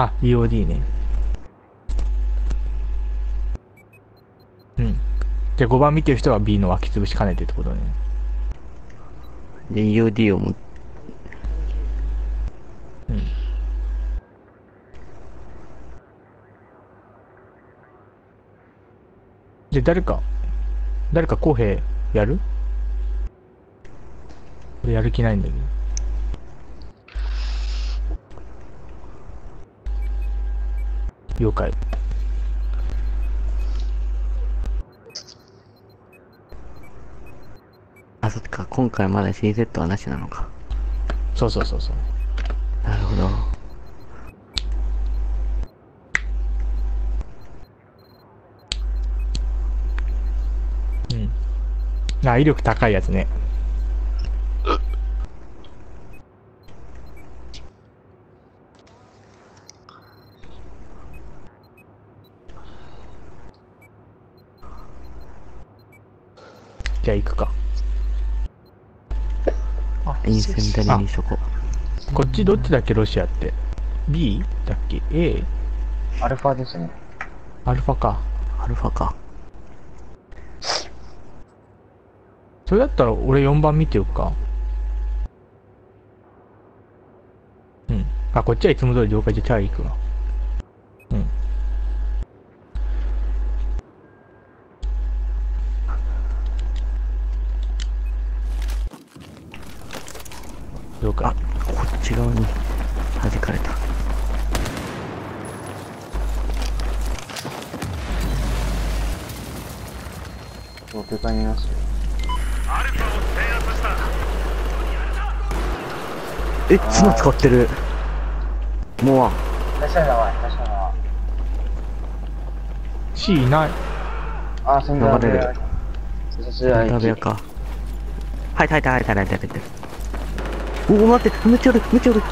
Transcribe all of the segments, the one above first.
あ、EOD ね。うん。じゃあ5番見てる人は B の脇つぶし兼ねてってことね。で、EOD をも、うん。で、誰か、誰か公平やる？俺やる気ないんだけど。了解。あ、そっか、今回まだ新セットはなしなのか。そうそうそうそう。なるほど。うん。あ、威力高いやつね。じゃあ行くか。あインセンダリにしとここっちどっちだっけ？ロシアって ?B? だっけ ?A? アルファですね。アルファか。う。アルファか。それだったら俺4番見てよっか。うん。あ、こっちはいつも通り了解でチャーリー行くわ。了解あ。こっち側に弾かれた。東京隊にいますよ。え、綱使ってる。モア。いらっしゃいな、おい。いらっしゃいな。C いない。あ、そんな流れる。そちらダメやか。入った入った入おお、待って、ムチョル、ムチョル。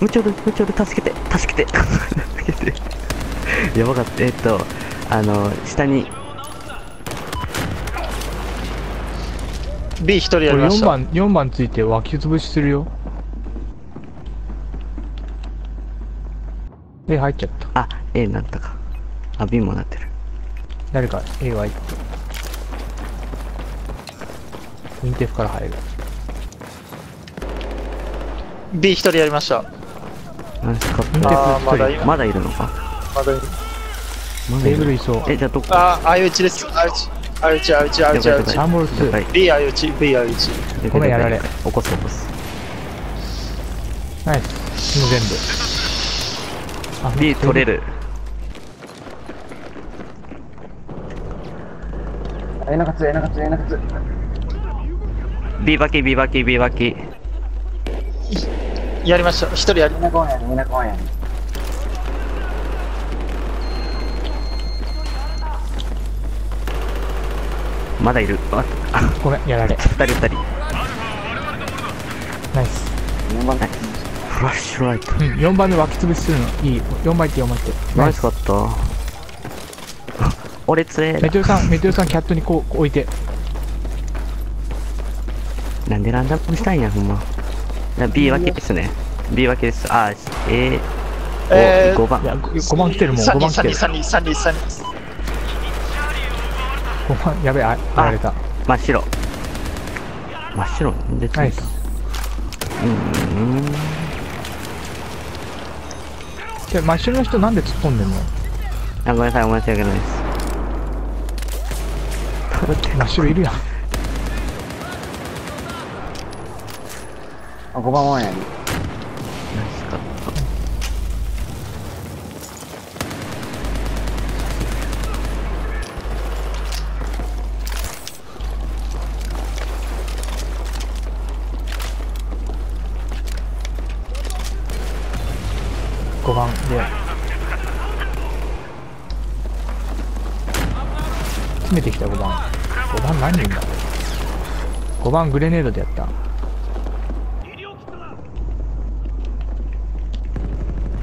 ムチョル、ムチョル、助けて、助けて。助けて。やばかった。えっと、あの、下に、B 一人や4りました。番、4番ついて脇つぶしするよ。A 入っちゃった。あ、A になったか。あ、B もなってる。誰か A は入った。インテフから入る。B 一人やりました。ナイスカッインテト。あーまだいまだいるのか。まだテーまだいる。ブルいそう。え、じゃあどこ？あー、相打ちです。相打ち。相打ち、相打ち、相打ち、相打ち了解。サンボール2了解 B 相打ち、B 相打ち。ごめんやられ起こす起こす。ナイス。もう全部。あ B 取れ。る。えなかつ、えなかつ、えなかつ。B バキ、B バキ、B バキ。やりました。一人やりみんな公園、みんな公園。まだいる。あ、ごめん、やられ。二人二人。ナイス。4番フラッシュライト。うん、4番で脇つぶしするの。いい。4番行って4番行って。ナイスカット。俺つえメテオさん、メテオさんキャットにこう置いて。なんでランダムしたんや、ほんま。B 分けですね。B 分けです。あ、えー、えー5番い。や、5番来てるもん。5 3人、3番来てる人、。3人、3人、3人。5番、やべえ、あ、やられた。真っ白。真っ白でついた。うーん。じゃあ、真っ白の人なんで突っ込んでんの？あ、ごめんなさい、申し訳ないです。真っ白いるやん。あ、5番公園。ナイスカット。5番で。詰めてきた5番。5番何人だ ?5 番グレネードでやった。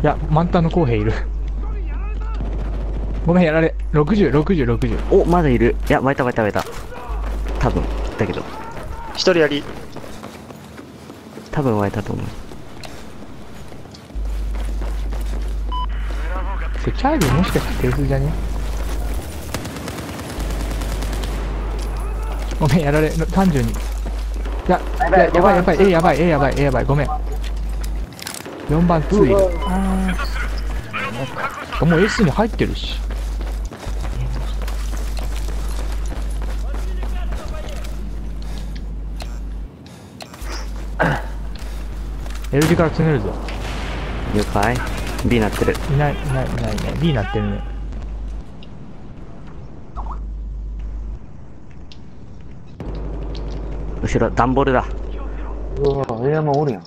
いや、満タンの公平いる。ごめん、やられ。60、60、60。お、まだいる。いや、湧いた湧いた湧いた。多分。だけど、一人やり。多分湧いたと思う。これチャーリーもしかして手数じゃね？ごめんやられ単純にいやいややばいやばい A やばい A やばい A やばいごめん4番2い。るあー。もう S に入ってるし。L 字から詰めるぞ。了解。B なってる。いないいないいない。いない B なってるね。後ろダンボールだ。うわ、エアマンおるやん。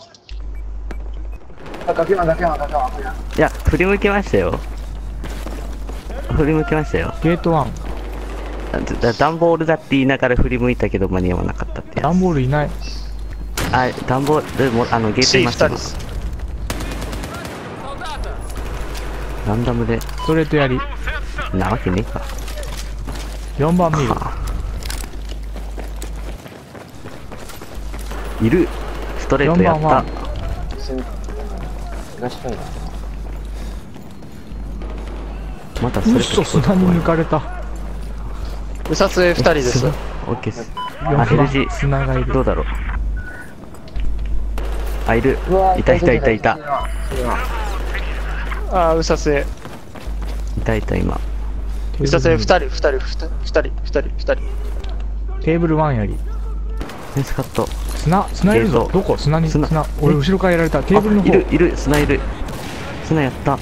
いや振り向きましたよ。振り向きましたよ。ゲート1だダンボールだって言いながら振り向いたけど間に合わなかったってやダンボールいない。あダンボールでもあのゲートいました。2人ですランダムで。ストレートやり。なわけねえか。4番見る。いる。ストレートやっ4番た東海岸。またストうっそ砂に抜かれた。うさつえ2人です。オッケーです。4あ L 番字砂がいる。どうだろう。あいる。いたいたいたいた。あーうさつえ。いたいた今。うさつえ2人2人2人2人2人2人。テーブル1より。ナイスカット砂砂いるぞ。どこ？砂に砂。砂。俺後ろからやられた。テーブルのあ方。いるいる。砂いる。砂やった。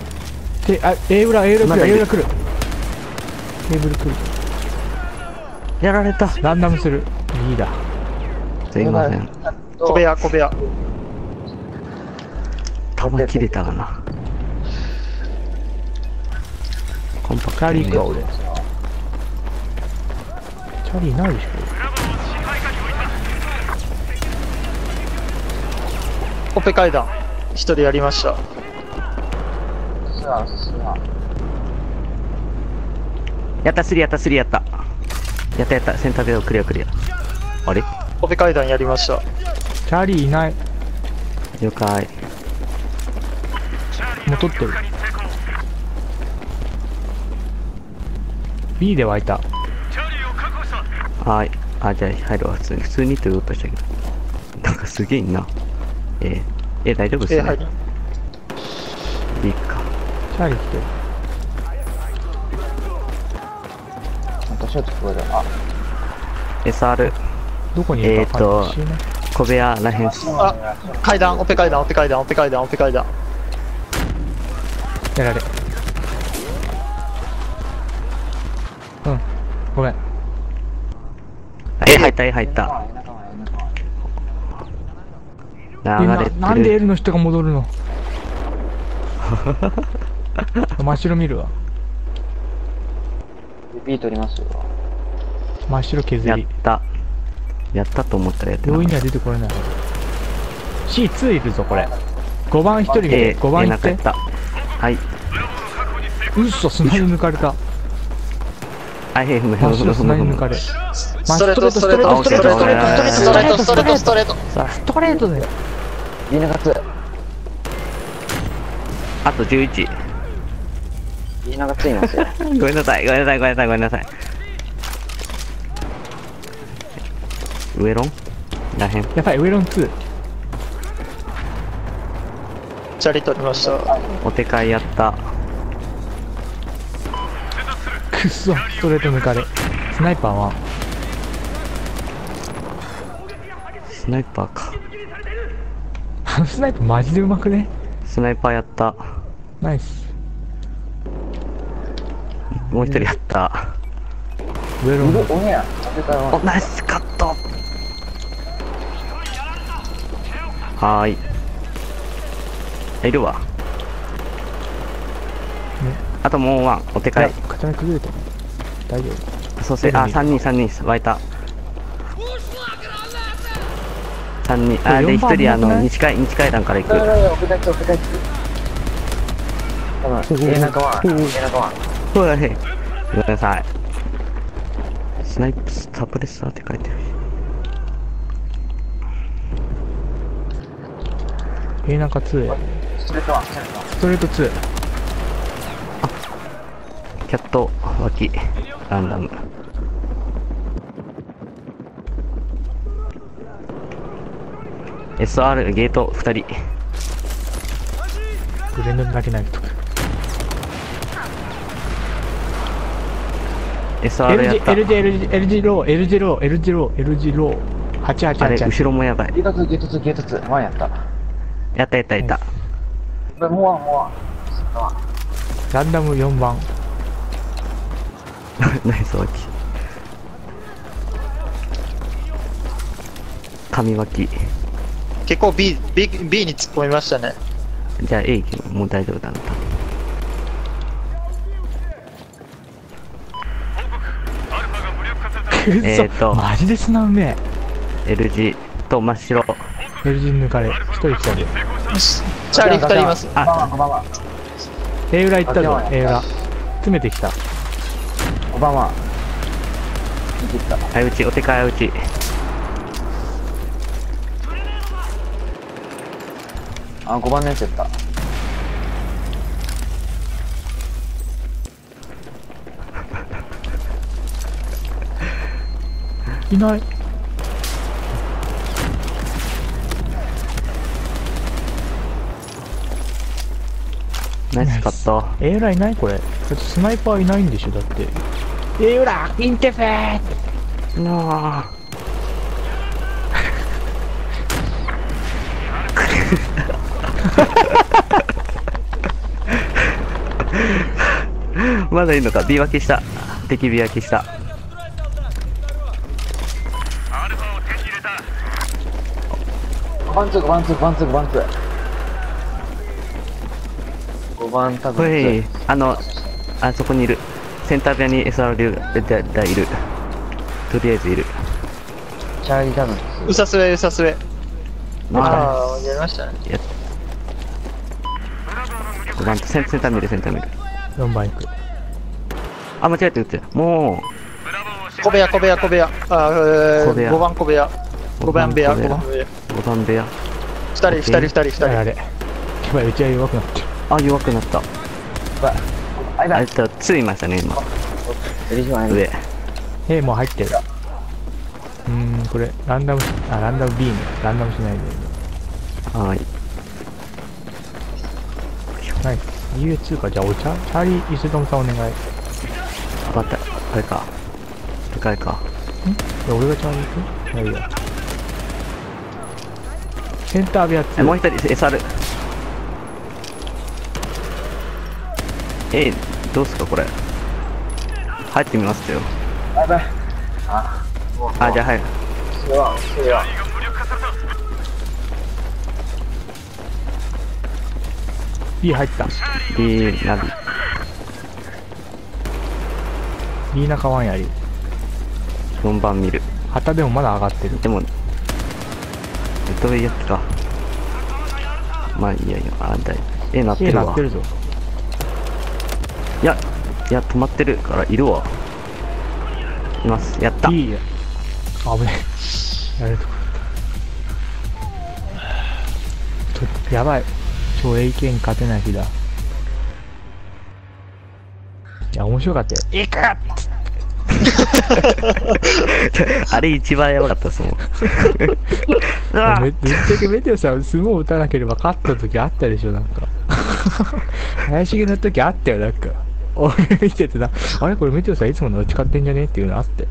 てあ A 裏 A 裏来る。A る。裏来る。テーブル来る。やられた。ランダムする。いいだ。すいません。小部屋小部屋。弾切れたかな。コンパクチトに。チャーリーいないでしオペ階段1人やりました。すわ、すわ。やったスリーやったスリーやった。やったやった。センターでクリアクリア。あれ？オペ階段やりました。ょチャーリーいない。了解。もう取ってる。B で湧いた。はい。あじゃあ入るわ。普通に普通にと言おうとしたけど。なんかすげえなえー、え大丈夫っすね。入りい。いか。チャーリー来てる。なんかショート聞こえる。あ、SR どこにいるかえーと小部屋らへんあ階段オペ階段オペ階段オペ階段オペ階段。やられ。うん。ごめん。え入ったえ入った流れてる。ななんで L の人が戻るの？真っ白見るわ。B 取りますよ。真っ白削やっりた。やったと思ったらやってなかっ病院には出てこれない。C2 いるぞこれ。5番1人見たて A 5番行っはい。うっそ砂に抜かれた。あへむ真っ白砂に抜かれ。ストレートストレートあストレートストレートストレート。ストレートストレート。さあストレートだよ B 中2。あと11 B 中2いますよ。ごめんなさい。ごめんなさい。ごめんなさい。ごめんなさい。ウエロン？らへん。やばい。ウェロン2チャリ取りました。お手替えやった。くっそ。ストレート抜かれ。スナイパーは。スナイパーか。あのスナイパーマジでうまくね？スナイパーやった。ナイス。もう一人やった。ウェロンうおねや。おナイス。カット。はーい。あいるわ。あともうワン。お手いや替えてる。大丈夫。そしてあ三人三人湧いた三人あで一人あの西海西海岸から行く。やいや、奥立ち、奥立ち。多分、A 中は、A 中は。ほらへごめんなさい。スナイプスタブレッサーって書いてる。A 中2へストレートは、ストレートは。ストレー。ト2キャット脇ランダム SR ゲート2人。ブレンドだけないと SR やった。LG LG LG ロー LG ロー LG ロー LG ロー。あれ8888後ろもやばい。ゲート2、ゲート2、ゲート2。ワンやった。やったやったやった、これもうワン、もうワン。ランダム4番。ナイス脇神脇結構 B, B, B に突っ込みましたね。じゃあ A 行けもう大丈夫だな。えーと。マジで砂うめ L 字と真っ白。え LG 抜かれ。一人来たでチャーリー2人います。こんばんは、こんばんは。A 裏行ったぞあ A 裏。詰めてきた。こんばんは。見てきた。相打ちお手かい相打ちあ、5番のやつやった。いない。ナイスカット。A 裏いない？これ。スナイパーいないんでしょ？だって。A 裏インテフェーなあ まだいいのか？B 分けした。敵 B 分けした。5番2、5番2、5番2、5番2。5番多ほ分い。あのあそこにいる。センター部屋に SR 流がだだいる。とりあえずいる。チャーリー多分うさすえ、うさすえ。あああ、やりましたね。や5番とセンター見るセンター見る4番行く。あ間違えて撃っても小部屋、小部屋、小部屋。あー小部屋。5番小部屋。5番部屋、5小部屋。番部屋。う5番部屋。2人、2人、2人、2人。あれあれ。やばいうちは弱くなってるあ弱くなった。あいだあれと2いましたね今。上。A もう入ってる。うーんこれランダムあランダム B ねランダムしないで。はいナイス UA2 かじゃあお茶チャーリー・イスドムさんお願い。んあまた。あれか。でか。いかいや俺がチャーリー行く？いやいや。センター部屋2えもう一人 SR えどうすかこれ。入ってみますよ。やばい。ああじゃあはいそれはそれは B 入った。B ナビ B 中ワンやり。4番見る。旗でもまだ上がってる。でもどういうやつか。まあいいやいやあだい A なってるわ。なってるぞ。いやいや止まってる。からいるわ。います。やった。B あ危ねえ。やれるとこやばい超 A 剣勝てない日だ。いや面白かったよ。行くあれ一番やばかったですもん。うわめぶっちゃけメテオさん相撲打たなければ勝った時あったでしょなんか。怪しげな時あったよなんか。俺見ててなあれこれメテオさんいつもの打ち勝ってんじゃねっていうのあったよ